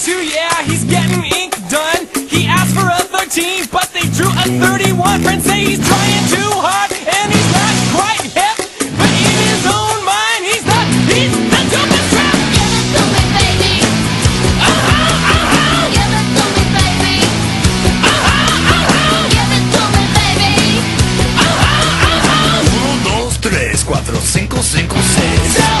tattoo, yeah, he's getting ink done. He asked for a 13, but they drew a 31. Friends say he's trying too hard, and he's not quite hip. But in his own mind, he's the, he's the toughest trap. Give it to me, baby. Uh-huh, uh-huh. Give it to me, baby. Uh-huh, uh-huh. Give it to me, baby. Uh-huh, uh-huh. Uno, dos, tres, cuatro, cinco, cinco, seis.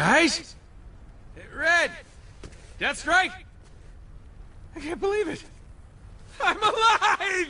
Guys? Red! Death Strike! I can't believe it! I'm alive!